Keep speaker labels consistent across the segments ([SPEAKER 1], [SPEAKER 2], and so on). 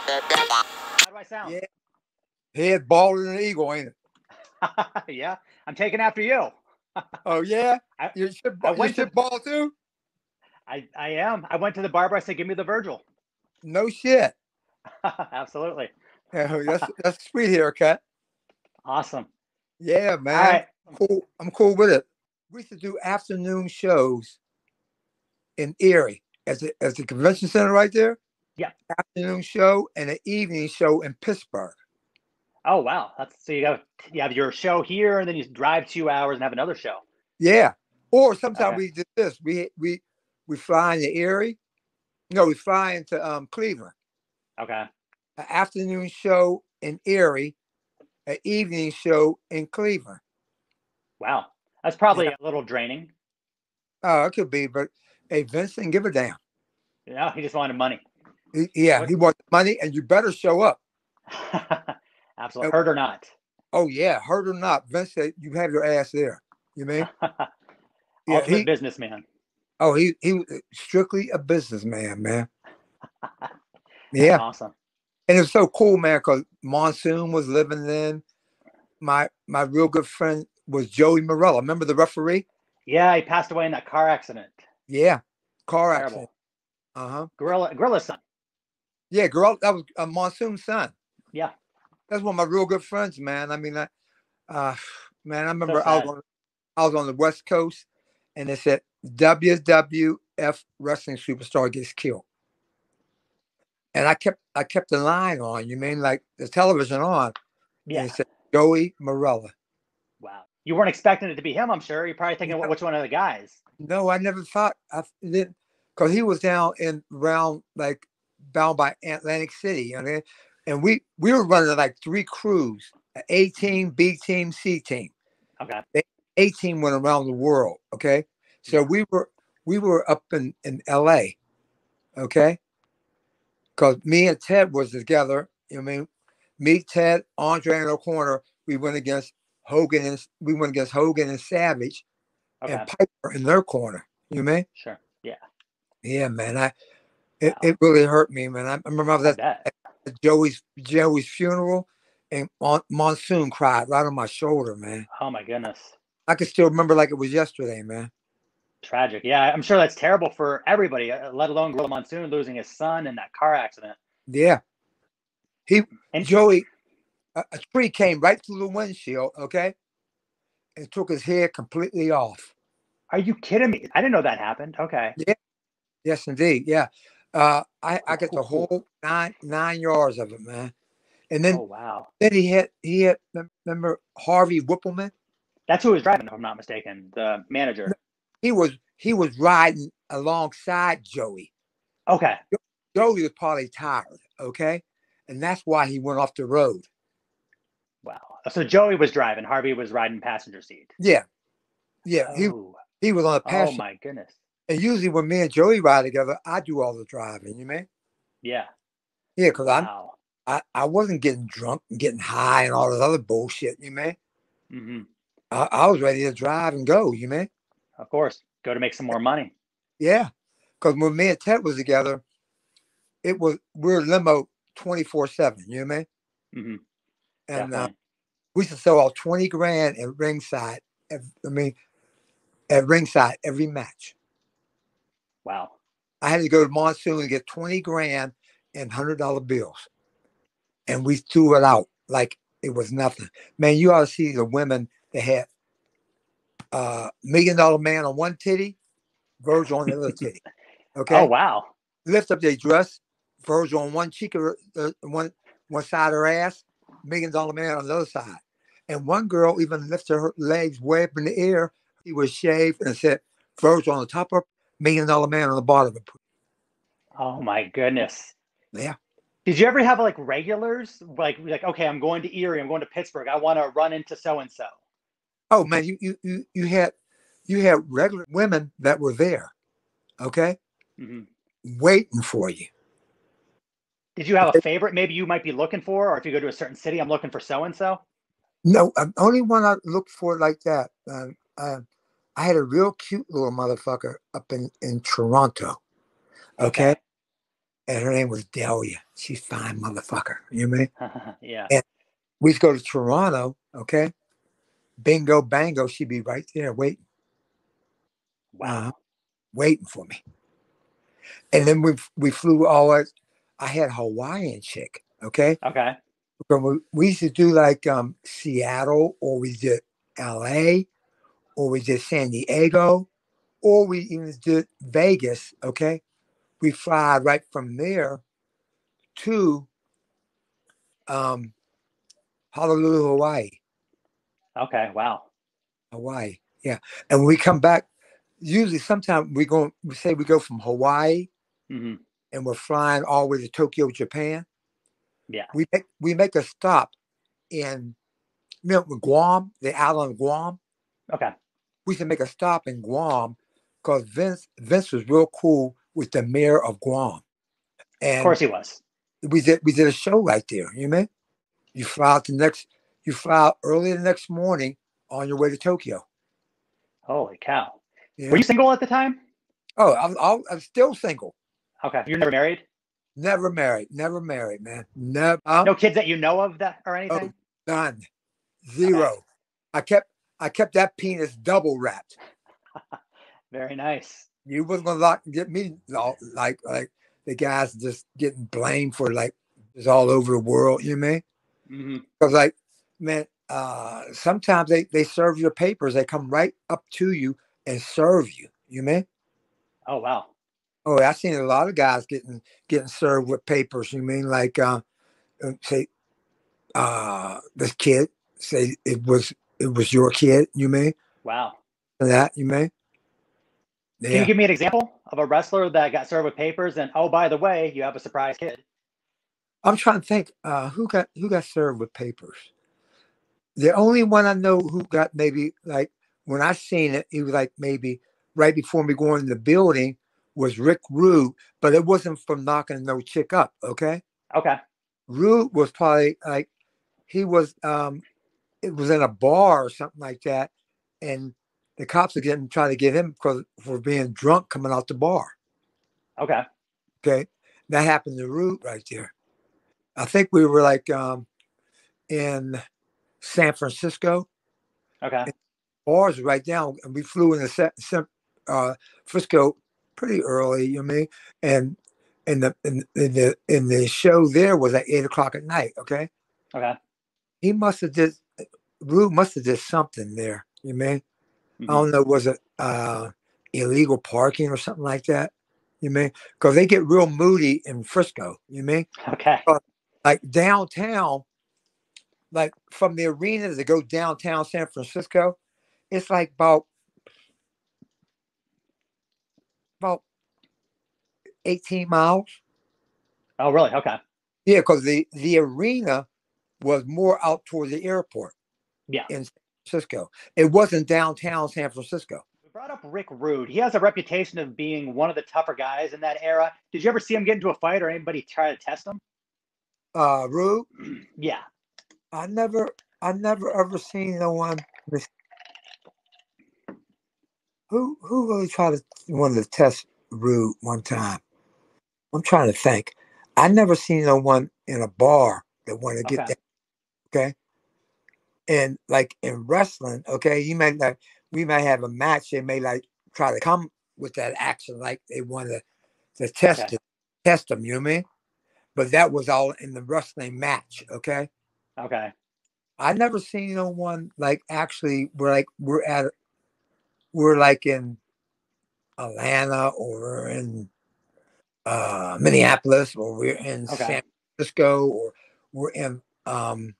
[SPEAKER 1] How do I sound?
[SPEAKER 2] Yeah. Head bald than an eagle, ain't it?
[SPEAKER 1] Yeah, I'm taking after you.
[SPEAKER 2] Oh yeah,
[SPEAKER 1] I-
[SPEAKER 2] you shit,
[SPEAKER 1] I
[SPEAKER 2] ball, you
[SPEAKER 1] went to-
[SPEAKER 2] ball too?
[SPEAKER 1] I, I am. I went to the barber. I said, "Give me the Virgil."
[SPEAKER 2] No shit.
[SPEAKER 1] Absolutely.
[SPEAKER 2] Yeah, that's that's a sweet haircut.
[SPEAKER 1] Awesome.
[SPEAKER 2] Yeah, man.
[SPEAKER 1] right.
[SPEAKER 2] I'm cool. I'm cool with it. We used to do afternoon shows in Erie as the as the convention center right there.
[SPEAKER 1] Yeah.
[SPEAKER 2] Afternoon show and an evening show in Pittsburgh.
[SPEAKER 1] Oh wow. That's so you have you have your show here, and then you drive two hours and have another show.
[SPEAKER 2] Yeah. Or sometimes
[SPEAKER 1] Okay.
[SPEAKER 2] we did this. We we we fly into Erie. No, we fly into um, Cleveland.
[SPEAKER 1] Okay.
[SPEAKER 2] An afternoon show in Erie, an evening show in Cleveland.
[SPEAKER 1] Wow. That's probably a little draining.
[SPEAKER 2] Oh, it could be, but hey, Vincent, give a damn.
[SPEAKER 1] Know, he just wanted money.
[SPEAKER 2] He- yeah,
[SPEAKER 1] What-
[SPEAKER 2] he wants money, and you better show up.
[SPEAKER 1] Absolutely. Heard or not.
[SPEAKER 2] Oh yeah, heard or not, Vince said you have your ass there. You mean? Yeah, he-
[SPEAKER 1] businessman.
[SPEAKER 2] Oh, he he strictly a businessman, man. Yeah,
[SPEAKER 1] Awesome.
[SPEAKER 2] and it's so cool, man, because Monsoon was living then. My my real good friend was Joey Marella. Remember the referee?
[SPEAKER 1] Yeah, he passed away in that car accident.
[SPEAKER 2] Yeah, car accident. Uh huh.
[SPEAKER 1] Gorilla, Gorilla son.
[SPEAKER 2] Yeah, girl, that was uh, Monsoon's son.
[SPEAKER 1] Yeah.
[SPEAKER 2] That's one of my real good friends, man. I mean, I, uh, man, I remember I was on, I was on the West Coast, and they said WWF wrestling superstar gets killed, and I kept I kept the line on. You mean like the television on?
[SPEAKER 1] Yeah.
[SPEAKER 2] And it said Joey Marella.
[SPEAKER 1] Wow. You weren't expecting it to be him, I'm sure. You're probably thinking,
[SPEAKER 2] No.
[SPEAKER 1] which one of the guys?
[SPEAKER 2] No, I never thought I didn't, because he was down in around like bound by Atlantic City, you know, and we we were running like three crews: a team, B team, C team.
[SPEAKER 1] Okay.
[SPEAKER 2] A team went around the world. Okay, so we were we were up in in L.A. Okay, because me and Ted was together. You know what I mean, me, Ted, Andre in the corner. We went against Hogan and we went against Hogan and Savage
[SPEAKER 1] Okay.
[SPEAKER 2] and Piper in their corner. You know I mean?
[SPEAKER 1] Sure. Yeah.
[SPEAKER 2] Yeah, man. I it,
[SPEAKER 1] Wow.
[SPEAKER 2] it really hurt me, man. I remember I at. Joey's Joey's funeral and Mon- Monsoon cried right on my shoulder, man.
[SPEAKER 1] Oh my goodness.
[SPEAKER 2] I can still remember like it was yesterday, man.
[SPEAKER 1] Tragic. Yeah, I'm sure that's terrible for everybody, uh, let alone Gorilla Monsoon losing his son in that car accident.
[SPEAKER 2] Yeah. He
[SPEAKER 1] And
[SPEAKER 2] Joey a, a tree came right through the windshield, okay? And took his hair completely off.
[SPEAKER 1] are you kidding me? I didn't know that happened. Okay.
[SPEAKER 2] Yes, indeed. Yeah. Uh I, I got the whole nine nine yards of it, man. And then
[SPEAKER 1] Oh wow.
[SPEAKER 2] then he hit he hit. remember Harvey Wippleman?
[SPEAKER 1] That's who was driving, if I'm not mistaken. The manager.
[SPEAKER 2] he was he was riding alongside Joey.
[SPEAKER 1] Okay.
[SPEAKER 2] Joey was probably tired, okay, and that's why he went off the road.
[SPEAKER 1] Wow. So Joey was driving. Harvey was riding passenger seat.
[SPEAKER 2] Yeah, yeah, he
[SPEAKER 1] Oh,
[SPEAKER 2] he was on a passenger.
[SPEAKER 1] oh my goodness.
[SPEAKER 2] And usually when me and Joey ride together, I do all the driving. You mean?
[SPEAKER 1] Yeah.
[SPEAKER 2] Yeah, because I'm
[SPEAKER 1] Wow.
[SPEAKER 2] I, I wasn't getting drunk and getting high and all this other bullshit. You mean?
[SPEAKER 1] Mm-hmm.
[SPEAKER 2] I, I was ready to drive and go. You mean?
[SPEAKER 1] Of course. Go to make some more money.
[SPEAKER 2] Yeah, because when me and Ted was together, it was we are limo twenty four seven. You know what I mean?
[SPEAKER 1] hmm
[SPEAKER 2] And uh, we used to sell out 20 grand at ringside. I mean, at ringside every match.
[SPEAKER 1] Wow.
[SPEAKER 2] I had to go to Monsoon and get 20 grand in $100 bills. And we threw it out like it was nothing. Man, you ought to see the women that had uh, Million Dollar Man on one titty, Virgil on the other titty. Okay.
[SPEAKER 1] Oh wow.
[SPEAKER 2] Lift up their dress, Virgil on one cheek of uh, one, one side of her ass, Million Dollar Man on the other side. And one girl even lifted her legs way up in the air. He was shaved and said, Virgil on the top of her, Million Dollar Man on the bottom.
[SPEAKER 1] Oh my goodness.
[SPEAKER 2] Yeah.
[SPEAKER 1] Did you ever have like regulars? Like like, okay, I'm going to Erie, I'm going to Pittsburgh. I want to run into so and so.
[SPEAKER 2] Oh man, you you you you had you had regular women that were there, okay,
[SPEAKER 1] mm-hmm.
[SPEAKER 2] waiting for you.
[SPEAKER 1] Did you have a favorite maybe you might be looking for? Or if you go to a certain city, I'm looking for so and so?
[SPEAKER 2] No, uh, only one I looked for like that. Um, uh, I had a real cute little motherfucker up in in Toronto. Okay, and her name was Delia. She's fine motherfucker. You know I mean?
[SPEAKER 1] yeah.
[SPEAKER 2] And- We used to go to Toronto, okay? Bingo bango, she'd be right there waiting,
[SPEAKER 1] Wow.
[SPEAKER 2] uh, waiting for me. And then we we flew all at, I had Hawaiian chick, okay?
[SPEAKER 1] Okay.
[SPEAKER 2] We, we used to do like um Seattle or we did LA or we did San Diego or we even did Vegas, okay? We fly right from there to um Honolulu, Hawaii.
[SPEAKER 1] Okay. Wow.
[SPEAKER 2] Hawaii. Yeah. And we come back, usually sometimes we go we say we go from Hawaii
[SPEAKER 1] hmm
[SPEAKER 2] and we're flying all the way to Tokyo, Japan.
[SPEAKER 1] Yeah.
[SPEAKER 2] We make we make a stop in you know, Guam, the island Guam.
[SPEAKER 1] Okay.
[SPEAKER 2] We should make a stop in Guam because Vince Vince was real cool with the mayor of Guam. And
[SPEAKER 1] Of course he was.
[SPEAKER 2] we did we did a show right there, you know? You fly out the next you fly out early the next morning on your way to Tokyo.
[SPEAKER 1] Holy cow.
[SPEAKER 2] Yeah.
[SPEAKER 1] Were you single at the time?
[SPEAKER 2] Oh, I'm, I'm still single.
[SPEAKER 1] Okay. You're never married?
[SPEAKER 2] Never married. Never married, man. Never.
[SPEAKER 1] No kids that you know of that or anything?
[SPEAKER 2] Oh, none. Zero. I kept I kept that penis double wrapped.
[SPEAKER 1] Very nice.
[SPEAKER 2] You wasn't gonna lock, get me all, like like the guys just getting blamed for like it's all over the world. You know I mean? Because like man, uh, sometimes they they serve your papers. They come right up to you and serve you. You know I mean?
[SPEAKER 1] Oh wow.
[SPEAKER 2] Oh, I've seen a lot of guys getting getting served with papers. You mean like uh, say uh this kid say it was it was your kid. You mean
[SPEAKER 1] Wow.
[SPEAKER 2] that? You mean?
[SPEAKER 1] Can you give me an example of a wrestler that got served with papers and oh by the way, you have a surprise kid?
[SPEAKER 2] I'm trying to think. Uh, who got who got served with papers? The only one I know who got maybe like when I seen it, he was like maybe right before me going in the building was Rick Rude, but it wasn't from knocking no chick up. Okay.
[SPEAKER 1] Okay.
[SPEAKER 2] Rude was probably like he was um it was in a bar or something like that, and the cops are getting trying to get him because for being drunk coming out the bar.
[SPEAKER 1] Okay.
[SPEAKER 2] Okay. That happened to Rude right there. I think we were like um in San Francisco.
[SPEAKER 1] Okay.
[SPEAKER 2] Bars right down and we flew San, San, uh Frisco pretty early, you know what I mean? And and the in, in the in the show there was at eight o'clock at night, okay?
[SPEAKER 1] Okay.
[SPEAKER 2] he must have did Rue must have did something there. You mean? I
[SPEAKER 1] Mhm.
[SPEAKER 2] don't know, was it uh illegal parking or something like that? You mean? Because they get real moody in Frisco, you mean?
[SPEAKER 1] Okay.
[SPEAKER 2] Like downtown, like from the arena to go downtown San Francisco, it's like about about 18 miles.
[SPEAKER 1] Oh really? Okay.
[SPEAKER 2] Yeah, because the the arena was more out toward the airport.
[SPEAKER 1] Yeah.
[SPEAKER 2] In San Francisco, it wasn't downtown San Francisco.
[SPEAKER 1] We brought up Rick Rude. He has a reputation of being one of the tougher guys in that era. Did you ever see him get into a fight or anybody try to test him?
[SPEAKER 2] Uh, Rue,
[SPEAKER 1] Yeah.
[SPEAKER 2] I never, I never ever seen no one. Who who really tried to wanted to test Rue one time? I'm trying to think. I never seen no one in a bar that wanted to get
[SPEAKER 1] Okay.
[SPEAKER 2] that. Okay. And like in wrestling, okay, you might like we might have a match. They may like try to come with that action, like they want to to test
[SPEAKER 1] Okay.
[SPEAKER 2] it, test them. You know what I mean? But that was all in the wrestling match. Okay.
[SPEAKER 1] Okay.
[SPEAKER 2] I never seen no one like actually we're like we're at we're like in Atlanta or in uh Minneapolis or we're in
[SPEAKER 1] Okay.
[SPEAKER 2] San Francisco or we're in um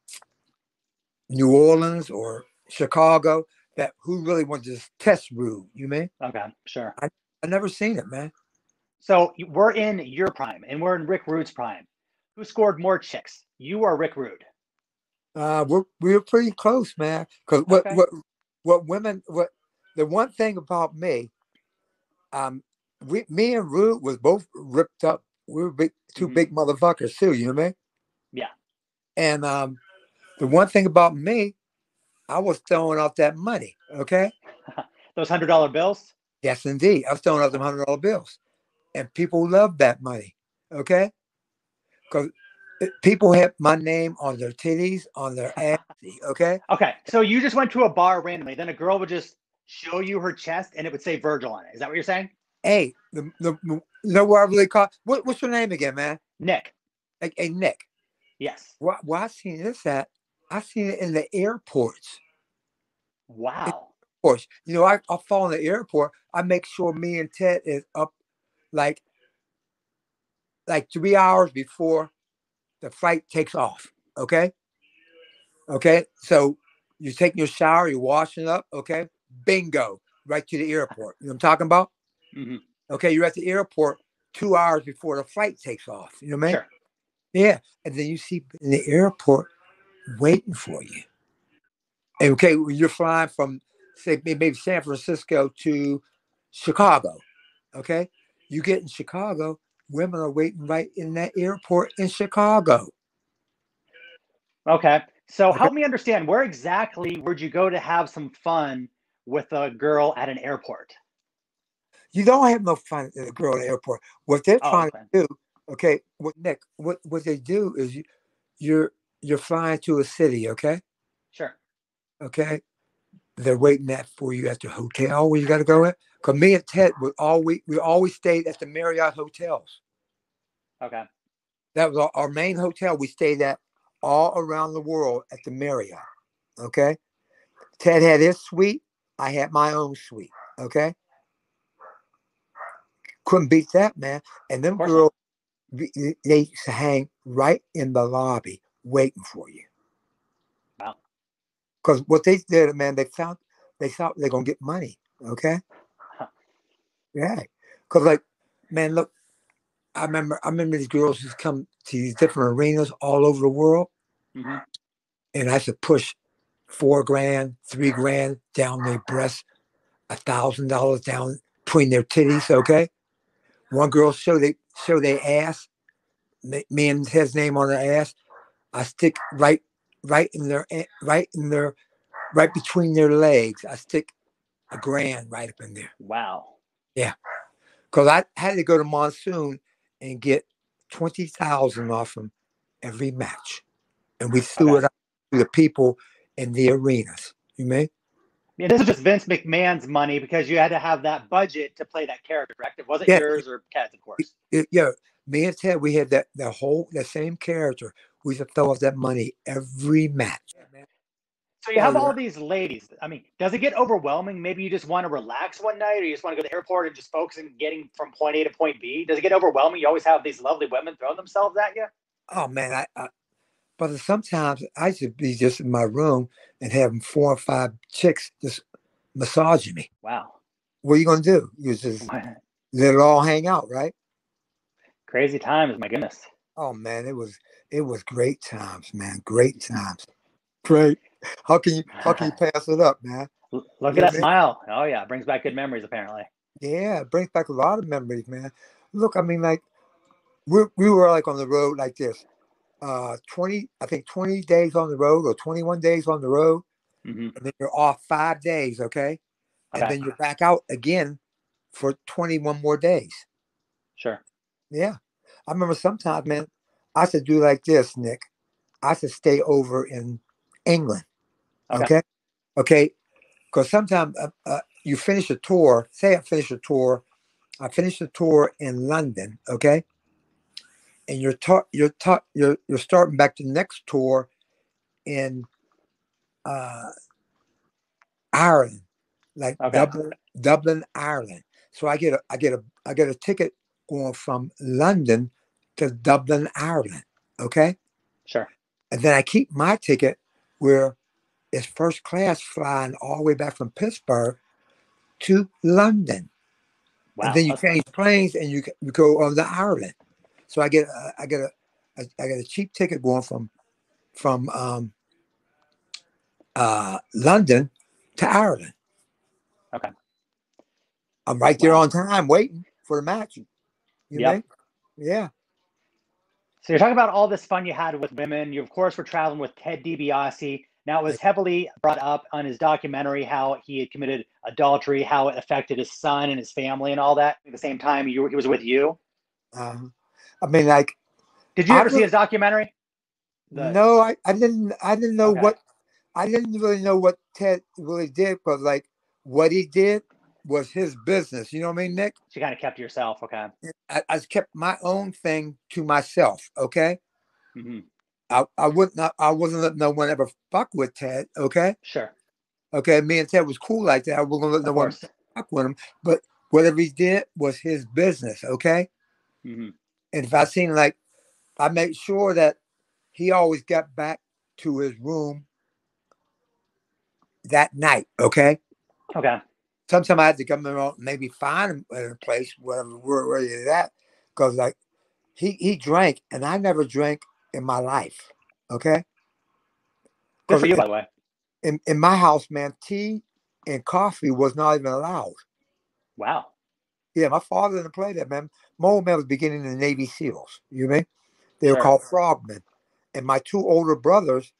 [SPEAKER 2] New Orleans or Chicago that who really wants to just test Rude, you mean?
[SPEAKER 1] Okay. Sure.
[SPEAKER 2] I never seen it, man.
[SPEAKER 1] So we're in your prime and we're in Rick Rude's prime. Who scored more chicks? You or Rick Rude?
[SPEAKER 2] Uh, we're we're pretty close, man. Because what
[SPEAKER 1] Okay.
[SPEAKER 2] what what women what the one thing about me, um, we me and Rude was both ripped up. We were big, 2
[SPEAKER 1] Mhm.
[SPEAKER 2] big motherfuckers too. You know what I mean?
[SPEAKER 1] Yeah.
[SPEAKER 2] And um, the one thing about me, I was throwing out that money. Okay.
[SPEAKER 1] Those hundred dollar bills?
[SPEAKER 2] Yes, indeed. I was throwing out them hundred dollar bills, and people loved that money. Okay, because people have my name on their titties, on their ass. Okay.
[SPEAKER 1] Okay, so you just went to a bar randomly, then a girl would just show you her chest, and it would say Virgil on it. Is that what you're saying?
[SPEAKER 2] Hey, the the, the know what I really call what, what's your name again, man?
[SPEAKER 1] Nick.
[SPEAKER 2] Hey, hey Nick.
[SPEAKER 1] Yes.
[SPEAKER 2] Where, where I seen this at? I seen it in the airports.
[SPEAKER 1] Wow.
[SPEAKER 2] Of course, you know, I, I fall in the airport. I make sure me and Ted is up like like three hours before the flight takes off. Okay. Okay. So you're taking your shower, you're washing up. Okay. Bingo. Right to the airport. You know what I'm talking about?
[SPEAKER 1] Mhm.
[SPEAKER 2] Okay. You're at the airport two hours before the flight takes off. You know what I mean?
[SPEAKER 1] Sure.
[SPEAKER 2] Yeah. And then you see in the airport waiting for you. And okay, you're flying from say maybe San Francisco to Chicago. Okay. You get in Chicago, women are waiting right in that airport in Chicago.
[SPEAKER 1] Okay. So
[SPEAKER 2] Okay.
[SPEAKER 1] help me understand where exactly would you go to have some fun with a girl at an airport?
[SPEAKER 2] You don't have no fun at a girl at the airport. What they're
[SPEAKER 1] Oh,
[SPEAKER 2] trying
[SPEAKER 1] okay.
[SPEAKER 2] to do, okay, what Nick, what what they do is you you're you're flying to a city, okay?
[SPEAKER 1] Sure.
[SPEAKER 2] Okay. They're waiting that for you at the hotel where you gotta go at. Cause me and Ted would always we always stayed at the Marriott hotels.
[SPEAKER 1] Okay.
[SPEAKER 2] That was our, our main hotel. We stayed at all around the world at the Marriott. Okay. Ted had his suite. I had my own suite. Okay. Couldn't beat that, man. And them girls, they used to hang right in the lobby waiting for you.
[SPEAKER 1] Wow.
[SPEAKER 2] Because what they did, man, they thought they thought they're gonna get money. Okay.
[SPEAKER 1] Huh.
[SPEAKER 2] Yeah. Cause like, man, look, I remember I remember these girls who come to these different arenas all over the world,
[SPEAKER 1] Mhm.
[SPEAKER 2] and I used to push four grand, three grand down their breasts, a thousand dollars down between their titties. Okay. One girl show they show their ass, me and his name on their ass. I stick right right in their eh, right in their right between their legs. I stick a grand right up in there.
[SPEAKER 1] Wow. Yeah.
[SPEAKER 2] Because I had to go to Monsoon and get 20,000 off them every match. And we threw
[SPEAKER 1] Okay.
[SPEAKER 2] it up to the people in the arenas. You mean?
[SPEAKER 1] Yeah, this is just Vince McMahon's money because you had to have that budget to play that character, correct? It wasn't
[SPEAKER 2] Yeah.
[SPEAKER 1] yours or Ted's, of course.
[SPEAKER 2] It, yeah, me and Ted, we had that the whole the same character. We to throw off that money every match.
[SPEAKER 1] So you have all these ladies. I mean, does it get overwhelming? Maybe you just want to relax one night, or you just want to go to the airport and just focus on getting from point A to point B. Does it get overwhelming? You always have these lovely women throwing themselves at you.
[SPEAKER 2] Oh man, I, I but sometimes I should be just in my room and having four or five chicks just massaging me.
[SPEAKER 1] Wow,
[SPEAKER 2] What are you gonna do? You just let it all hang out, right?
[SPEAKER 1] crazy times. My goodness.
[SPEAKER 2] Oh man, it was it was great times, man. Great times. Great. How can you how can you pass it up, man?
[SPEAKER 1] Look
[SPEAKER 2] Yeah,
[SPEAKER 1] at that
[SPEAKER 2] man.
[SPEAKER 1] smile. Oh yeah, it brings back good memories. Apparently.
[SPEAKER 2] Yeah, it brings back a lot of memories, man. Look, I mean, like we we were like on the road like this. Uh 20, I think 20 days on the road or 21 days on the road,
[SPEAKER 1] hmm
[SPEAKER 2] and then you're off five days, okay? And
[SPEAKER 1] Okay.
[SPEAKER 2] then you're back out again for 21 more days.
[SPEAKER 1] Sure.
[SPEAKER 2] Yeah. I remember sometimes, man, I to do like this, Nick. I to stay over in England.
[SPEAKER 1] Okay.
[SPEAKER 2] Okay. Okay. Because sometimes uh, uh, you finish a tour, say I finish a tour, I finish a tour in London, okay? And you're ta- you're ta- you're you're starting back the next tour in uh Ireland, like
[SPEAKER 1] Okay.
[SPEAKER 2] Dublin, Dublin, Ireland. So I get a I get a I get a ticket going from London to Dublin, Ireland. Okay.
[SPEAKER 1] Sure.
[SPEAKER 2] And then I keep my ticket where it's first class flying all the way back from Pittsburgh to London.
[SPEAKER 1] Wow.
[SPEAKER 2] And then you change planes and you, you go on to Ireland. So I get a, I get a, a I get a cheap ticket going from from um, uh, London to Ireland.
[SPEAKER 1] Okay.
[SPEAKER 2] I'm right there on time waiting for the match. You
[SPEAKER 1] Yep.
[SPEAKER 2] know? Yeah.
[SPEAKER 1] So you're talking about all this fun you had with women. You of course were traveling with Ted DiBiase. Now it was heavily brought up on his documentary how he had committed adultery, how it affected his son and his family and all that. At the same time, you, he was with you.
[SPEAKER 2] Uh, I mean, like,
[SPEAKER 1] Did you
[SPEAKER 2] I
[SPEAKER 1] ever see his documentary? The-
[SPEAKER 2] no, I, I didn't, I didn't know
[SPEAKER 1] Okay.
[SPEAKER 2] what, I didn't really know what Ted really did, but like, what he did was his business. You know what I mean, Nick?
[SPEAKER 1] She kind of kept yourself. Okay.
[SPEAKER 2] I, I kept my own thing to myself. Okay.
[SPEAKER 1] hmm
[SPEAKER 2] I, I wouldn't, I, I wasn't letting no one ever fuck with Ted. Okay.
[SPEAKER 1] Sure.
[SPEAKER 2] Okay. Me and Ted was cool like that. I wasn't let
[SPEAKER 1] Of
[SPEAKER 2] no one
[SPEAKER 1] course.
[SPEAKER 2] fuck with him, but whatever he did was his business. Okay.
[SPEAKER 1] hmm
[SPEAKER 2] And if I seen like, I made sure that he always got back to his room that night. Okay.
[SPEAKER 1] Okay.
[SPEAKER 2] Sometimes I had to come around, maybe find a place, whatever, where, where he's at, because like he he drank, and I never drank in my life. Okay.
[SPEAKER 1] Good for you,
[SPEAKER 2] in-
[SPEAKER 1] by the way.
[SPEAKER 2] in, in my house, man, tea and coffee was not even allowed.
[SPEAKER 1] Wow.
[SPEAKER 2] Yeah, my father didn't play that, man. My old man was beginning in the Navy SEALs. You know I mean? They were called frogmen. And my two older brothers,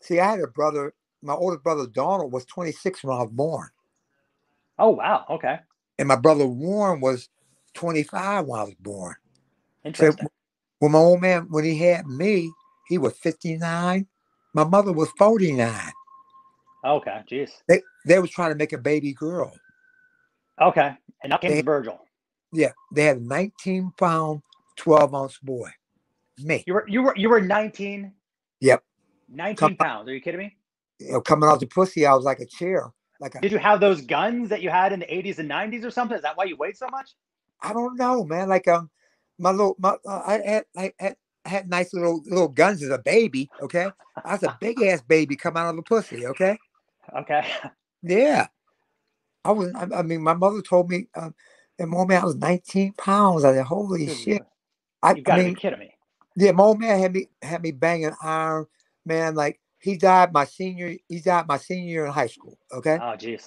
[SPEAKER 2] see, I had a brother, my older brother Donald was 26 when I was born.
[SPEAKER 1] Oh wow. Okay.
[SPEAKER 2] And my brother Warren was 25 when I was born. So
[SPEAKER 1] Interesting.
[SPEAKER 2] when my old man, when he had me, he was 59. My mother was 49.
[SPEAKER 1] Okay. Jeez.
[SPEAKER 2] They they was trying to make a baby girl.
[SPEAKER 1] Okay. And now came
[SPEAKER 2] They-
[SPEAKER 1] Virgil.
[SPEAKER 2] Yeah, they had a 19 pound, 12 ounce boy. Me.
[SPEAKER 1] You were you were you were 19.
[SPEAKER 2] Yep.
[SPEAKER 1] 19
[SPEAKER 2] Come-
[SPEAKER 1] pounds. Are you kidding me?
[SPEAKER 2] You know, coming out the pussy, I was like a chair. Like a,
[SPEAKER 1] Did you have those guns that you had in the 80s and 90s or something? Is that why you weighed so much?
[SPEAKER 2] I don't know, man. Like um, my little, my uh, I had like had, had nice little little guns as a baby. Okay, I was a big ass baby come out of a pussy. Okay,
[SPEAKER 1] Okay.
[SPEAKER 2] yeah. I was. I, I mean, my mother told me um, at moment I was 19 pounds. I said, holy shit. I,
[SPEAKER 1] You gotta
[SPEAKER 2] I mean,
[SPEAKER 1] be kidding me.
[SPEAKER 2] yeah, my old man had me had me banging iron. Man, like he died my senior. He died my senior year in high school. Okay.
[SPEAKER 1] Oh jeez.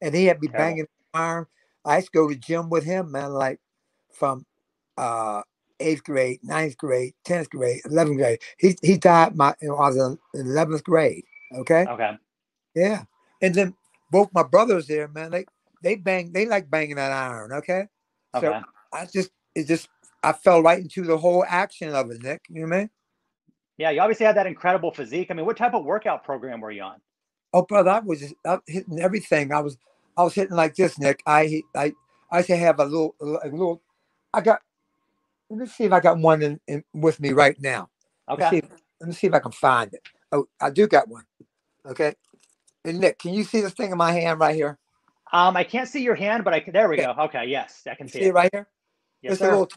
[SPEAKER 2] and he had me
[SPEAKER 1] Terrible.
[SPEAKER 2] banging iron. I used to go to gym with him, man, like from uh eighth grade, ninth grade, tenth grade, eleventh grade. He he died my you know, I was in eleventh grade. Okay,
[SPEAKER 1] Okay.
[SPEAKER 2] yeah, and then both my brothers there, man, they they bang, they like banging that iron. Okay,
[SPEAKER 1] Okay.
[SPEAKER 2] so I just it just I fell right into the whole action of it, Nick. You know what I mean?
[SPEAKER 1] Yeah, you obviously had that incredible physique. I mean, what type of workout program were you on?
[SPEAKER 2] Oh, brother, I was just I, hitting everything. I was I was hitting like this, Nick. I I I should have a little a little. I got. Let me see if I got one in, in with me right now. Let me,
[SPEAKER 1] Okay.
[SPEAKER 2] see if, let me see if I can find it. Oh, I do got one. Okay. And Nick, can you see this thing in my hand right here?
[SPEAKER 1] Um, I can't see your hand, but I can. There we
[SPEAKER 2] Yeah.
[SPEAKER 1] go. Okay. Yes, I can see
[SPEAKER 2] see
[SPEAKER 1] it.
[SPEAKER 2] right here?
[SPEAKER 1] Yes,
[SPEAKER 2] It's a little.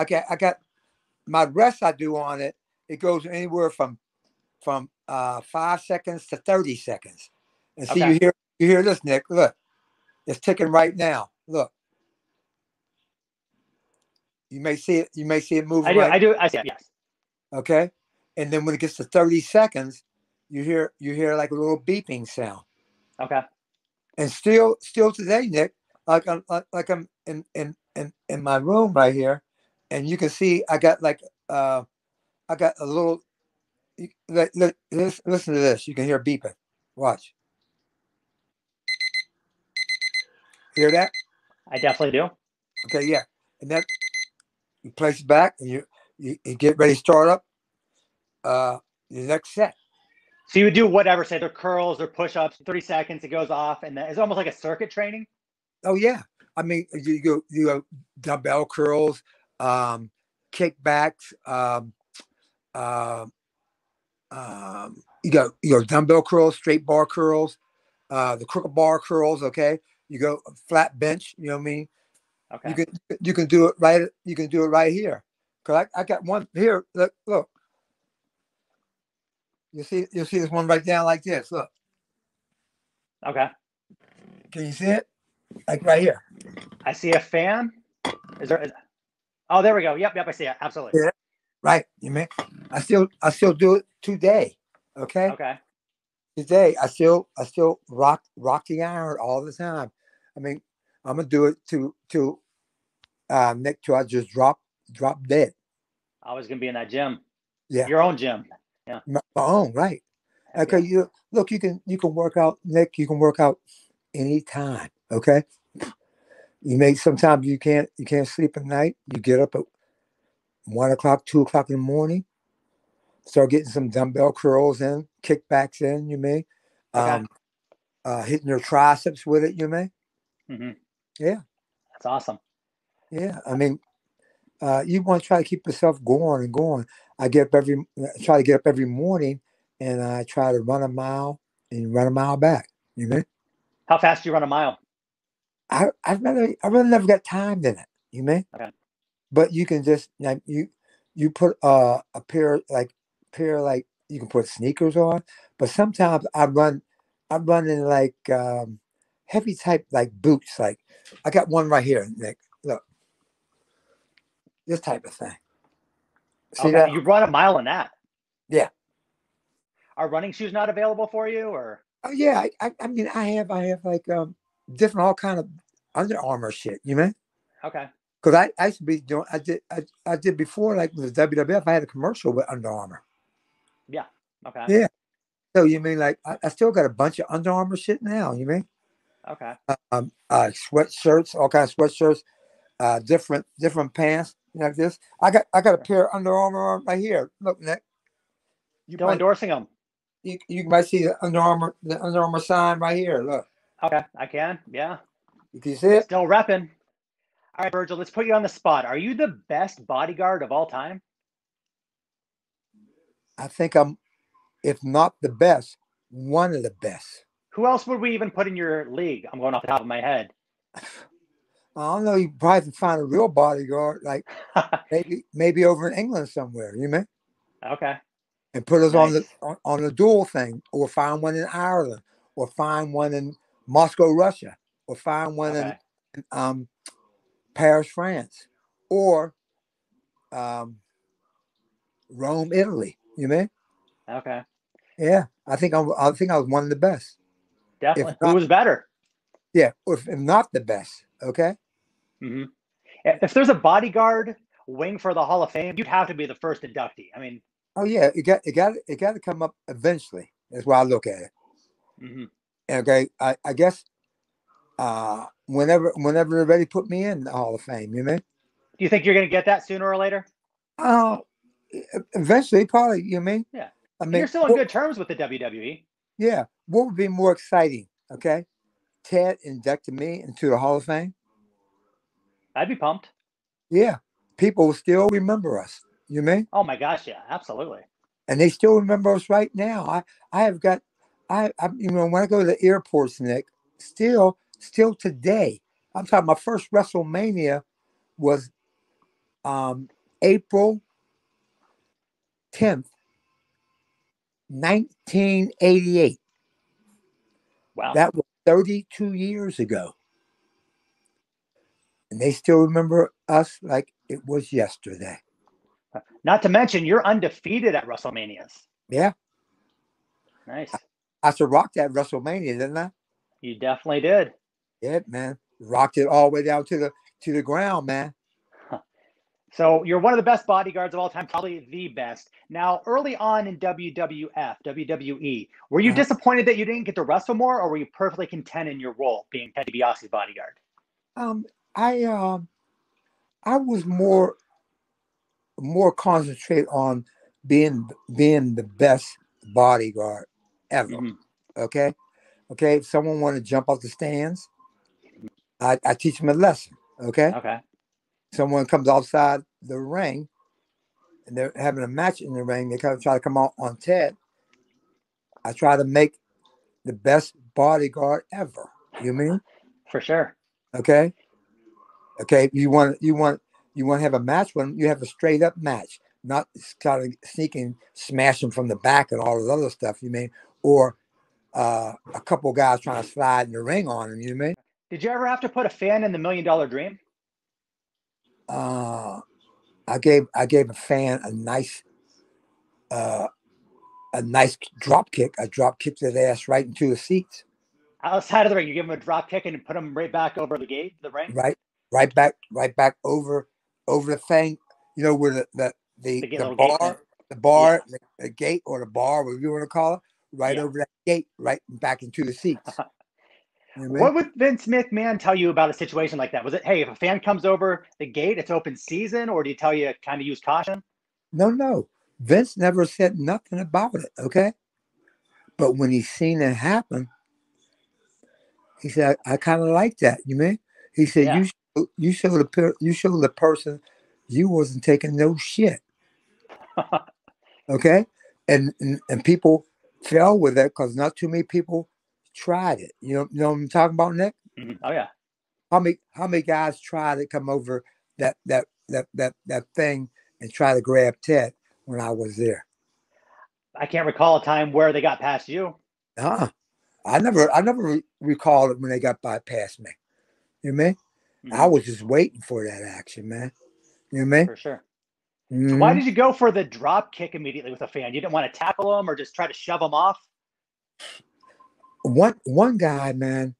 [SPEAKER 2] Okay, I got my rest. I do on it. It goes anywhere from from uh five seconds to thirty seconds. And see,
[SPEAKER 1] Okay.
[SPEAKER 2] you hear you hear this, Nick? Look, it's ticking right now. Look. You may see it. You may see it moving.
[SPEAKER 1] I do.
[SPEAKER 2] right
[SPEAKER 1] I do. I see it. Yes.
[SPEAKER 2] okay and then when it gets to 30 seconds you hear you hear like a little beeping sound
[SPEAKER 1] Okay.
[SPEAKER 2] and still still today nick like i'm like, like i'm in, in in in my room right here and you can see i got like uh i got a little li- li- listen to this. You can hear beeping. Watch. Hear that?
[SPEAKER 1] I definitely do.
[SPEAKER 2] okay yeah. And then you place it back and you you, you get ready to start up uh your next set.
[SPEAKER 1] So you would do whatever, say they're curls or push-ups, 30 seconds, it goes off, and it's almost like a circuit training.
[SPEAKER 2] Oh yeah, I mean you go you go dumbbell curls, um, kickbacks, um, um, um, you go you go dumbbell curls, straight bar curls, uh, the crooked bar curls. Okay, you go flat bench. You know what I mean?
[SPEAKER 1] Okay.
[SPEAKER 2] You can you can do it right. You can do it right here. Cause I, I got one here. Look look. You see you see this one right down like this. Look,
[SPEAKER 1] Okay.
[SPEAKER 2] can you see it? Like right here.
[SPEAKER 1] I see a fan. Is there? Is, oh, there we go. Yep. Yep. I see it. Absolutely.
[SPEAKER 2] Yeah. Right. You mean I still I still do it today. Okay.
[SPEAKER 1] Okay.
[SPEAKER 2] Today I still I still rock rock the iron all the time. I mean, I'm gonna do it to to uh Nick till I just drop drop dead.
[SPEAKER 1] I was gonna be in that gym.
[SPEAKER 2] Yeah.
[SPEAKER 1] Your own gym.
[SPEAKER 2] My, my own, right. Okay,
[SPEAKER 1] yeah.
[SPEAKER 2] you look you can you can work out, Nick, you can work out anytime. Okay. You may sometimes you can't you can't sleep at night. You get up at one o'clock, two o'clock in the morning. Start getting some dumbbell curls in, kickbacks in. You may,
[SPEAKER 1] Okay.
[SPEAKER 2] um, uh, hitting your triceps with it. You may,
[SPEAKER 1] hmm
[SPEAKER 2] Yeah.
[SPEAKER 1] That's awesome.
[SPEAKER 2] yeah. I mean, uh, you want to try to keep yourself going and going. I get up every, try to get up every morning, and I try to run a mile and run a mile back. You know,
[SPEAKER 1] How fast do you run a mile?
[SPEAKER 2] I I rather I really never got time in it. You know,
[SPEAKER 1] Okay.
[SPEAKER 2] But you can just like you you put uh, a pair like pair like you can put sneakers on, but sometimes I run I run in like um, heavy type like boots. Like I got one right here, Nick. Look, this type of thing. See
[SPEAKER 1] Okay,
[SPEAKER 2] that?
[SPEAKER 1] You run a mile in that.
[SPEAKER 2] Yeah.
[SPEAKER 1] Are running shoes not available for you, or
[SPEAKER 2] Oh yeah, I, I mean I have I have like um different all kind of Under Armour shit. You mean?
[SPEAKER 1] okay?
[SPEAKER 2] Because I, I used to be doing I did I, I did before like with the WWF I had a commercial with Under Armour. Yeah.
[SPEAKER 1] Okay.
[SPEAKER 2] Yeah. So you mean like I, I still got a bunch of Under Armour shit now? You mean?
[SPEAKER 1] Okay.
[SPEAKER 2] Um, uh, sweatshirts, all kinds of sweatshirts, uh, different different pants like this. I got I got a pair of Under Armour right here. Look, Nick. You
[SPEAKER 1] Still
[SPEAKER 2] might,
[SPEAKER 1] endorsing them.
[SPEAKER 2] you, you might see the Under Armour the Under Armour sign right here. Look,
[SPEAKER 1] Okay, I can. Yeah.
[SPEAKER 2] you can see it.
[SPEAKER 1] Still repping. All right, Virgil, let's put you on the spot. Are you the best bodyguard of all time?
[SPEAKER 2] I think I'm, if not the best, one of the best.
[SPEAKER 1] Who else would we even put in your league? I'm going off the top of my head.
[SPEAKER 2] I don't know. You probably can find a real bodyguard, like maybe maybe over in England somewhere. You mean?
[SPEAKER 1] okay.
[SPEAKER 2] And put us on the on, on the dual thing, or find one in Ireland, or find one in Moscow, Russia, or find one
[SPEAKER 1] Okay.
[SPEAKER 2] in um, Paris, France, or um, Rome, Italy. You mean?
[SPEAKER 1] Okay.
[SPEAKER 2] Yeah, I think I'm, I think I was one of the best.
[SPEAKER 1] Definitely.
[SPEAKER 2] not-
[SPEAKER 1] Who was better?
[SPEAKER 2] Yeah, if, if not the best. Okay.
[SPEAKER 1] hmm If there's a bodyguard wing for the Hall of Fame, you'd have to be the first inductee. I mean,
[SPEAKER 2] Oh yeah, it got it got it got to come up eventually. That's why I look at it.
[SPEAKER 1] mhm.
[SPEAKER 2] Okay, I, I guess uh whenever whenever they're ready, put me in the Hall of Fame. You mean?
[SPEAKER 1] do you think you're going to get that sooner or later?
[SPEAKER 2] Oh, e- eventually, probably. You mean?
[SPEAKER 1] Yeah.
[SPEAKER 2] I mean,
[SPEAKER 1] you're still in
[SPEAKER 2] what-
[SPEAKER 1] good terms with the. WWE.
[SPEAKER 2] yeah. What would be more exciting? Okay, Ted inducted me into the Hall of Fame.
[SPEAKER 1] I'd be pumped.
[SPEAKER 2] Yeah, people will still remember us. You mean?
[SPEAKER 1] Oh my gosh, yeah, absolutely.
[SPEAKER 2] and they still remember us right now. I I have got I, I you know when I go to the airports, Nick, still still today. I'm talking. My first WrestleMania was um April tenth, nineteen eighty eight.
[SPEAKER 1] Wow.
[SPEAKER 2] That was thirty two years ago, and they still remember us like it was yesterday.
[SPEAKER 1] Not to mention, you're undefeated at WrestleManias.
[SPEAKER 2] Yeah,
[SPEAKER 1] Nice.
[SPEAKER 2] I should rock that WrestleMania, didn't I?
[SPEAKER 1] You definitely did.
[SPEAKER 2] Yeah, man. Rocked it all the way down to the to the ground, man.
[SPEAKER 1] So you're one of the best bodyguards of all time, probably the best. Now, early on in WWF, WWE, were you
[SPEAKER 2] Uh-huh.
[SPEAKER 1] disappointed that you didn't get to wrestle more, or were you perfectly content in your role being Ted DiBiase's bodyguard?
[SPEAKER 2] Um, I um, I was more more concentrated on being being the best bodyguard ever.
[SPEAKER 1] Mhm.
[SPEAKER 2] Okay, okay. If someone want to jump off the stands, I, I teach them a lesson. Okay,
[SPEAKER 1] Okay.
[SPEAKER 2] someone comes outside the ring, and they're having a match in the ring. They kind of try to come out on Ted. I try to make the best bodyguard ever. You mean?
[SPEAKER 1] For sure.
[SPEAKER 2] Okay. Okay. You want you want you want to have a match when you have a straight up match, not kind of sneaking, smashing from the back and all this other stuff. You mean, or uh, a couple guys trying to slide in the ring on him. You mean?
[SPEAKER 1] Did you ever have to put a fan in the Million Dollar Dream?
[SPEAKER 2] Uh, I gave I gave a fan a nice uh, a nice drop kick. I drop kicked his ass right into the seats.
[SPEAKER 1] Outside of the ring, you give him a drop kick and put him right back over the gate, the ring.
[SPEAKER 2] Right, right back, right back over over the thing. You know where the the the,
[SPEAKER 1] The
[SPEAKER 2] the,
[SPEAKER 1] gate
[SPEAKER 2] bar the bar, the, the gate or the bar, whatever you want to call it, right
[SPEAKER 1] Yeah.
[SPEAKER 2] over that gate, right back into the seats. Know what
[SPEAKER 1] would Vince McMahon tell you about a situation like that? Was it, hey, if a fan comes over the gate, it's open season, or do you tell you kind of use caution?
[SPEAKER 2] No, no. Vince never said nothing about it. Okay. But when he seen it happen, he said, I, I kind of like that. You mean? He said,
[SPEAKER 1] Yeah.
[SPEAKER 2] you show, you show the per- you show the person you wasn't taking no shit. Okay. And and, and people fell with it because not too many people tried it. You know, you know what I'm talking about, Nick?
[SPEAKER 1] Mhm. Oh yeah,
[SPEAKER 2] How many how many guys tried to come over that that that that that thing and try to grab Ted when I was there?
[SPEAKER 1] I can't recall a time where they got past you.
[SPEAKER 2] Uh, I never, I never re- recall it when they got bypassed me. You know what I mean? I
[SPEAKER 1] Mhm,
[SPEAKER 2] was just waiting for that action, man. You know what I mean?
[SPEAKER 1] for sure.
[SPEAKER 2] Mhm.
[SPEAKER 1] Why did you go for the drop kick immediately with a fan? You didn't want to tackle him or just try to shove him off?
[SPEAKER 2] One one guy, man,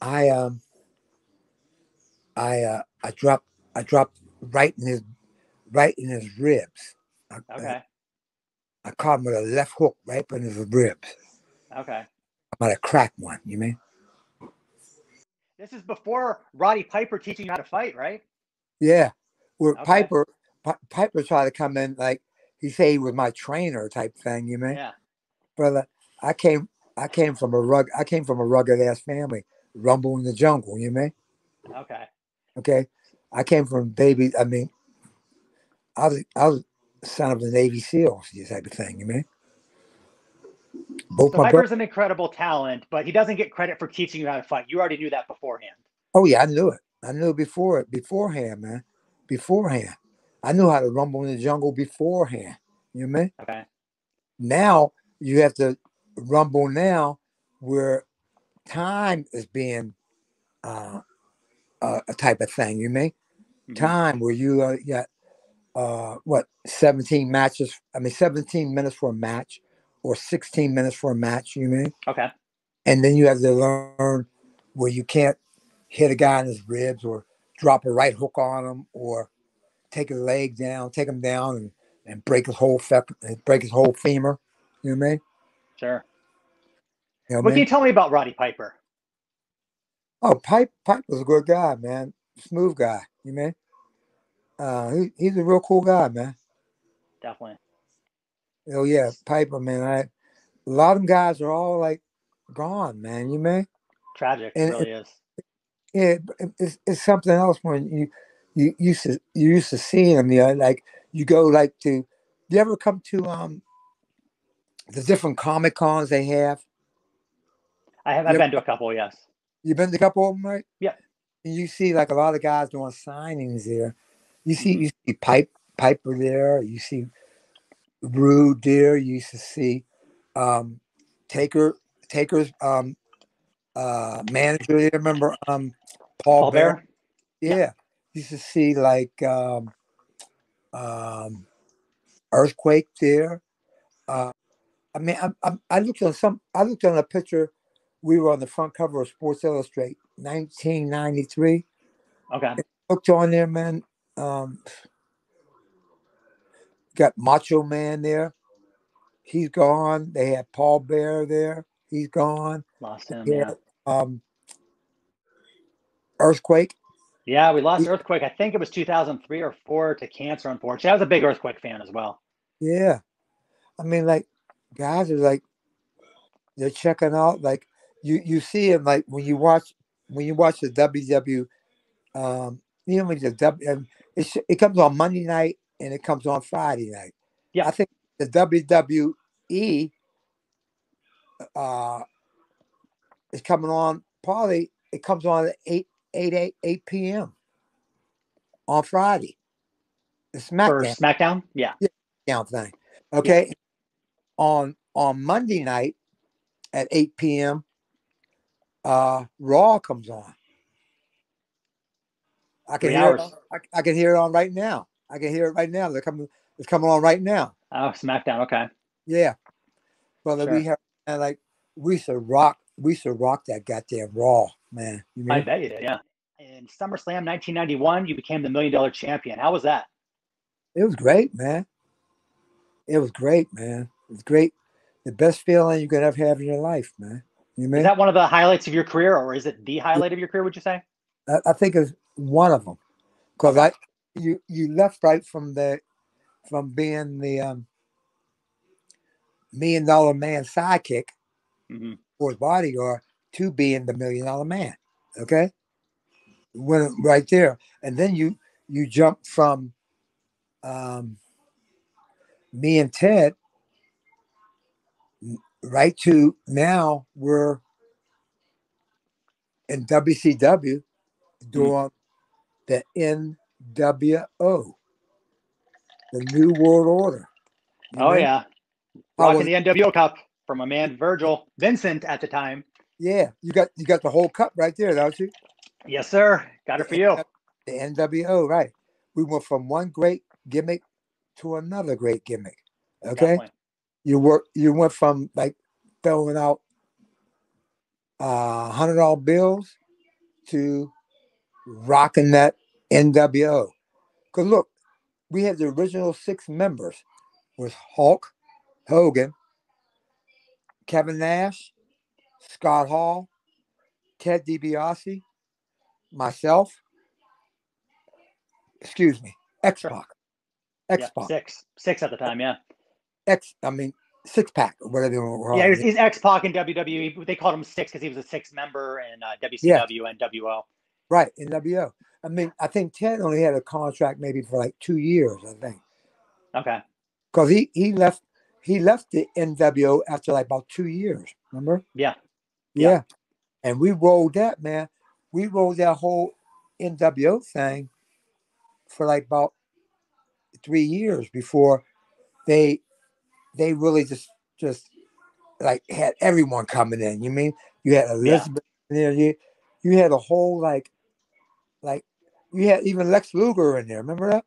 [SPEAKER 2] I um, I uh, I dropped, I dropped right in his, right in his ribs. I, I-
[SPEAKER 1] Okay,
[SPEAKER 2] I caught him with a left hook right in his ribs.
[SPEAKER 1] okay.
[SPEAKER 2] I might have cracked one. You mean?
[SPEAKER 1] This is before Roddy Piper teaching you how to fight, right?
[SPEAKER 2] Yeah. Where
[SPEAKER 1] Okay.
[SPEAKER 2] Piper, Pi- Piper tried to come in like he said he was my trainer type thing. You mean?
[SPEAKER 1] Yeah.
[SPEAKER 2] brother. I came I came from a rug I came from a rugged ass family. Rumble in the jungle, you mean?
[SPEAKER 1] Okay.
[SPEAKER 2] Okay. I came from baby, I mean, I was I was son of the Navy SEALs, this type of thing, you mean? Both
[SPEAKER 1] So
[SPEAKER 2] my
[SPEAKER 1] Piper's
[SPEAKER 2] brothers.
[SPEAKER 1] an incredible talent, but he doesn't get credit for teaching you how to fight. You already knew that beforehand.
[SPEAKER 2] Oh yeah, I knew it. I knew it before it beforehand, man. Beforehand. I knew how to rumble in the jungle beforehand. You know what I mean?
[SPEAKER 1] Okay.
[SPEAKER 2] Now you have to rumble now where time is being uh, uh, a type of thing. You mean
[SPEAKER 1] Mhm.
[SPEAKER 2] time where you uh, got uh, what 17 matches? I mean 17 minutes for a match or 16 minutes for a match. You mean?
[SPEAKER 1] Okay.
[SPEAKER 2] And then you have to learn where you can't hit a guy in his ribs or drop a right hook on him or take his leg down, take him down and, and break his whole break his whole femur. You know what I mean?
[SPEAKER 1] Sure.
[SPEAKER 2] You know
[SPEAKER 1] What
[SPEAKER 2] what I
[SPEAKER 1] can you tell me about Roddy Piper?
[SPEAKER 2] Oh, Pipe Pipe was a good guy, man. Smooth guy. You mean? Uh, he, he's a real cool guy, man.
[SPEAKER 1] Definitely.
[SPEAKER 2] Oh yeah, Piper, man. I a lot of them guys are all like gone, man. You mean?
[SPEAKER 1] Tragic.
[SPEAKER 2] And-
[SPEAKER 1] really is.
[SPEAKER 2] Yeah, it- it's, it's something else when you you used to you used to see them. You know, like you go like to. You ever come to um the different comic cons they have?
[SPEAKER 1] I have I've
[SPEAKER 2] Yep.
[SPEAKER 1] been to a couple, yes.
[SPEAKER 2] You've been to a couple of them, right?
[SPEAKER 1] Yeah.
[SPEAKER 2] And you see like a lot of guys doing signings there. You see
[SPEAKER 1] Mhm.
[SPEAKER 2] you see Pipe Piper there. You see Rude there. You used to see um Taker Taker's um uh manager there. Remember um Paul,
[SPEAKER 1] Paul
[SPEAKER 2] Bear?
[SPEAKER 1] Bear?
[SPEAKER 2] Yeah. Used to see like um um earthquake there. Uh I mean I, I I looked on some I looked on a picture we were on the front cover of Sports Illustrated 1993.
[SPEAKER 1] Okay.
[SPEAKER 2] Looked on there, man. Um got Macho Man there. He's gone. They had Paul Bear there. He's gone.
[SPEAKER 1] Lost him.
[SPEAKER 2] Yeah.
[SPEAKER 1] Yeah.
[SPEAKER 2] Um Earthquake.
[SPEAKER 1] Yeah, we lost
[SPEAKER 2] He-
[SPEAKER 1] Earthquake. I think it was 2003 or four to cancer, unfortunately. I was a big Earthquake fan as well.
[SPEAKER 2] Yeah. I mean, like, guys are like, they're checking out. Like, you you see them like when you watch when you watch the WW, um, you know, when the W, it sh- it comes on Monday night and it comes on Friday night.
[SPEAKER 1] Yeah.
[SPEAKER 2] I think the WWE, uh, is coming on probably it comes on at 8 8 8, 8 p.m. on Friday. The
[SPEAKER 1] For
[SPEAKER 2] SmackDown
[SPEAKER 1] SmackDown? Yeah.
[SPEAKER 2] down thing. Okay. On on Monday night at 8 p.m. Uh Raw comes on. I can
[SPEAKER 1] Three
[SPEAKER 2] hear it on, I, I can hear it on right now. I can hear it right now. They're coming it's coming on right now.
[SPEAKER 1] Oh, SmackDown. Okay.
[SPEAKER 2] Yeah. Brother, we have like we used to rock we used to rock that goddamn Raw, man. You
[SPEAKER 1] I bet you did. Yeah. In SummerSlam 1991, you became the million dollar champion. How was that?
[SPEAKER 2] it was great, man. It was great, man. It was great. The best feeling you could ever have in your life, man. You You
[SPEAKER 1] Is that one of the highlights of your career, or is it the highlight of your career? Would you say?
[SPEAKER 2] I, I think it's one of them because I you you left right from the from being the um, million dollar man sidekick
[SPEAKER 1] hmm
[SPEAKER 2] or his bodyguard to being the million dollar man. Okay, went right there, and then you you jump from um, me and Ted right to now we're in WCW doing the NWO, the New World Order. You
[SPEAKER 1] Oh
[SPEAKER 2] know?
[SPEAKER 1] yeah, rocking the NWO Cup from my man Virgil Vincent at the time.
[SPEAKER 2] yeah, you got you got the whole cup right there, don't you?
[SPEAKER 1] Yes, sir. Got it for you.
[SPEAKER 2] The NWO, right? We went from one great gimmick to another great gimmick. Okay,
[SPEAKER 1] Definitely.
[SPEAKER 2] You work you went from like throwing out uh hundred dollar bills to rocking that NWO. Cause look, we had the original six members was Hulk, Hogan, Kevin Nash, Scott Hall, Ted DiBiase, myself, excuse me, X Pac. X
[SPEAKER 1] Yeah,
[SPEAKER 2] Pac.
[SPEAKER 1] six, six at the time. Yeah,
[SPEAKER 2] X I mean six pack or whatever want to
[SPEAKER 1] yeah. He's, X Pac in WWE. They called him six because he was a six member in uh, WCW and WO.
[SPEAKER 2] Right, NWO. I mean, I think Ted only had a contract maybe for like two years, I think.
[SPEAKER 1] Okay.
[SPEAKER 2] Because he, he left he left the NWO after like about two years, remember?
[SPEAKER 1] Yeah.
[SPEAKER 2] Yeah.
[SPEAKER 1] Yeah.
[SPEAKER 2] And we rolled that, man. We rolled that whole NWO thing for like about three years before they they really just just like had everyone coming in. You mean you had Elizabeth in there, you you had a whole like like you had even Lex Luger in there, remember that?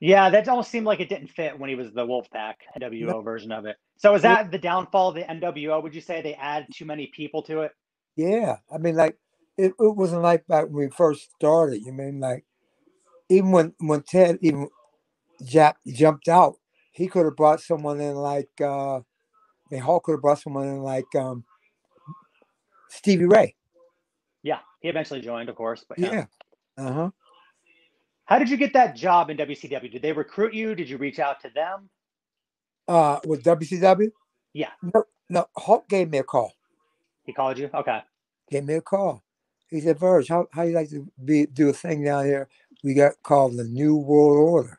[SPEAKER 1] Yeah, that almost seemed like it didn't fit when he was the Wolfpack NWO version of it. So is that the downfall of the NWO? Would you say they add too many people to it?
[SPEAKER 2] Yeah. I mean like it, it wasn't like back when we first started. You mean like even when when Ted even Jap jumped out, he could have brought someone in like uh I mean Hulk could have brought someone in like um Stevie Ray.
[SPEAKER 1] Yeah, he eventually joined, of course. But yeah.
[SPEAKER 2] Yeah. Uh-huh.
[SPEAKER 1] How did you get that job in WCW? Did they recruit you? Did you reach out to them?
[SPEAKER 2] Uh with WCW?
[SPEAKER 1] Yeah.
[SPEAKER 2] No, no, Hulk gave me a call.
[SPEAKER 1] He called you? Okay.
[SPEAKER 2] Gave me a call. He said, Verge, how, how you like to be do a thing down here? We got called the New World Order.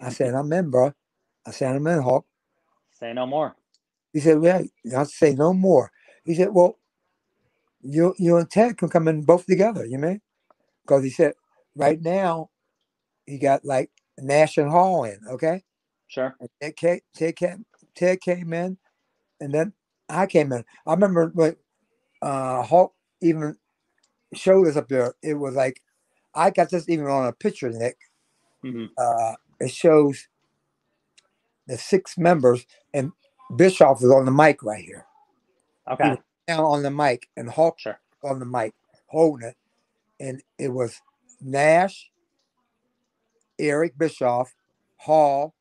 [SPEAKER 2] I said, I'm in, bro. I said, I'm in, Hulk.
[SPEAKER 1] Say no more.
[SPEAKER 2] He said, Well, I say no more. He said, Well, you you and Ted can come in both together, you mean? Because he said, right now, he got like Nash and Hall in, okay?
[SPEAKER 1] Sure.
[SPEAKER 2] And Ted came, Ted came, Ted came in, and then I came in. I remember when uh Hulk even showed us up there. It was like I got this even on a picture, Nick.
[SPEAKER 1] hmm
[SPEAKER 2] Uh, it shows the six members, and Bischoff is on the mic right here.
[SPEAKER 1] Okay.
[SPEAKER 2] Down on the mic, and Hulk
[SPEAKER 1] Sure.
[SPEAKER 2] on the mic holding it, and it was Nash, Eric Bischoff, Hall,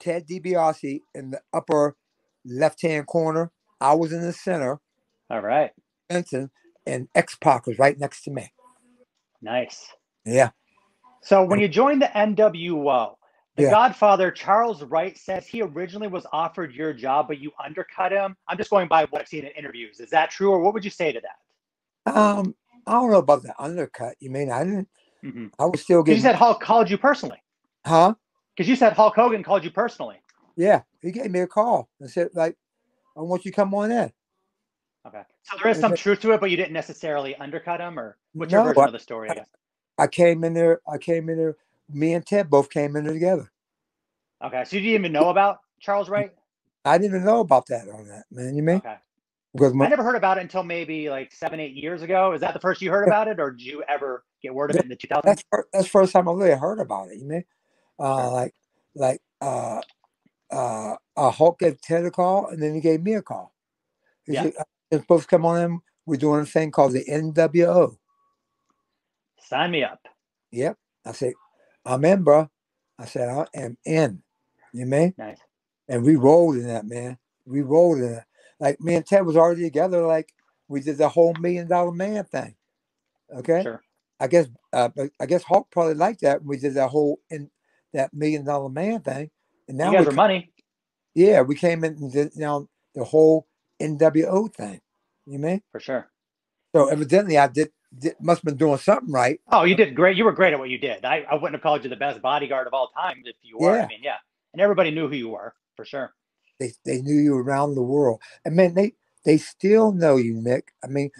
[SPEAKER 2] Ted DiBiase in the upper left-hand corner. I was in the center,
[SPEAKER 1] All right.
[SPEAKER 2] Benson, and X Pac was right next to me.
[SPEAKER 1] Nice.
[SPEAKER 2] Yeah,
[SPEAKER 1] So when you joined the NWO, the
[SPEAKER 2] Yeah.
[SPEAKER 1] Godfather Charles Wright says he originally was offered your job, but you undercut him. I'm just going by what I've seen in interviews. Is that true, or what would you say to that?
[SPEAKER 2] um, I don't know about the undercut. You mean I didn't?
[SPEAKER 1] Mm-hmm.
[SPEAKER 2] I was still getting.
[SPEAKER 1] You said Hulk called you personally.
[SPEAKER 2] huh?
[SPEAKER 1] Because you said Hulk Hogan called you personally.
[SPEAKER 2] Yeah, he gave me a call and said like, "I want you to come on in."
[SPEAKER 1] Okay. So there is some truth to it, but you didn't necessarily undercut him, or what's your
[SPEAKER 2] No,
[SPEAKER 1] version
[SPEAKER 2] I-
[SPEAKER 1] of the story? I guess.
[SPEAKER 2] I came in there. I came in there. Me and Ted both came in there together.
[SPEAKER 1] Okay. So you didn't even know about Charles Wright?
[SPEAKER 2] I didn't even know about that on that man. You mean
[SPEAKER 1] Okay.
[SPEAKER 2] because
[SPEAKER 1] I never heard about it until maybe like seven, eight years ago. Is that the first you heard about it, or did you ever get word of it in the 2000s?
[SPEAKER 2] that's that's the first time I really heard about it. You mean uh, like like uh uh uh Hulk gave Ted a call and then he gave me a call. He
[SPEAKER 1] Yeah.
[SPEAKER 2] said, "I'm supposed to come on in. We're doing a thing called the NWO."
[SPEAKER 1] Sign me up.
[SPEAKER 2] Yep. I said, "I'm in, bro." I said, "I am in." You mean?
[SPEAKER 1] Nice.
[SPEAKER 2] and we rolled in that man. We rolled in that. Like me and Ted was already together. Like we did the whole million dollar man thing. Okay.
[SPEAKER 1] Sure.
[SPEAKER 2] I guess uh, I guess Hulk probably liked that. We did that whole in that million dollar man thing, and now
[SPEAKER 1] you guys
[SPEAKER 2] we
[SPEAKER 1] are money.
[SPEAKER 2] yeah we came in and did now the whole NWO thing. You mean?
[SPEAKER 1] For sure.
[SPEAKER 2] So evidently I did, did must have been doing something right.
[SPEAKER 1] Oh, you did great. You were great at what you did. I, I wouldn't have called you the best bodyguard of all time if you were.
[SPEAKER 2] Yeah.
[SPEAKER 1] I mean, yeah. And everybody knew who you were, for sure.
[SPEAKER 2] They they knew you around the world, and man, they they still know you, Nick. I mean,